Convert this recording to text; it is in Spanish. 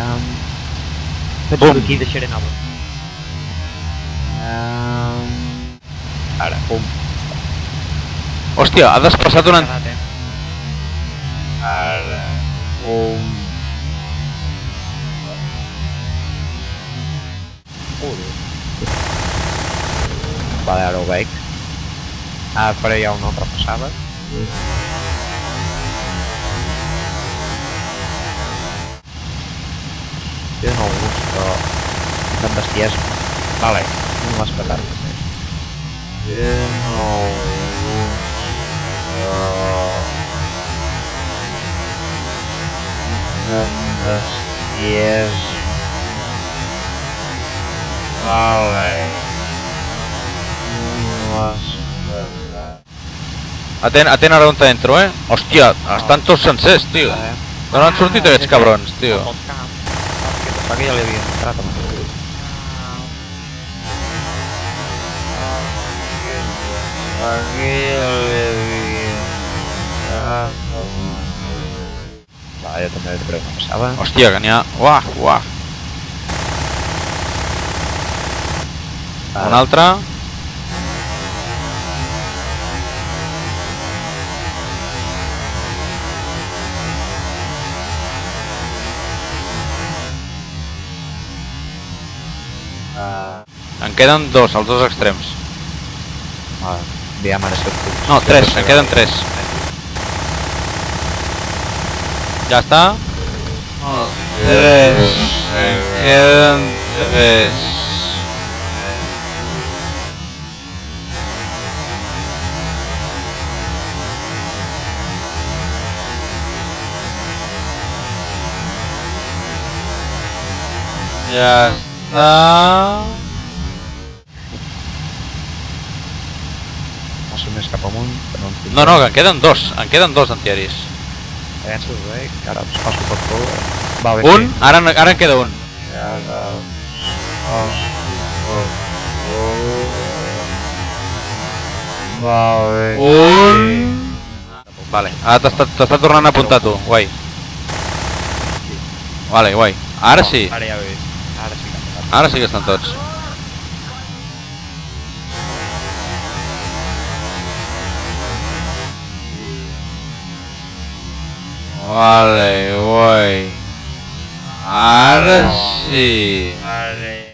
Um, Bum. aquí deixaré nova. Um, ara, pum. Hòstia, ha desplaçat una... Quedat, eh? Ara, pum. Joder. Vale, ara ho veig. Ara faré ja una altra passada. Jo no gusto de bestiesa. Vale, no m'has petat. No gusto de bestiesa. Vale. No m'has atent ara on entro, eh? Hòstia, estan tots sencers, tio. D'on han sortit aquests cabrons, tio? Pensava que havia entrat amb el Aquí ja li havia entrat Va, jo també crec que passava. Hòstia, que Uh, En queden dos, als dos extrems. vale, aviam ara si el puc. No, tres, en queden tres. Ja està? Tres. En queden tres. Ja està. Que no. No, no, que en queden dos, en queden dos d'antiaris. Penso bé, que ara els passo per tot. Va bé, Un, ara, ara en queda un. Sí. Ara... Oh, oh, oh. Va bé. Un... Vale, ara t'està t'està tornant a apuntar tu, guai. Vale, guai. Ara sí, Ara ja ve. Ara sí que ha passat. Ara sí que estan tots. Vale, guai. Ara sí. Vale.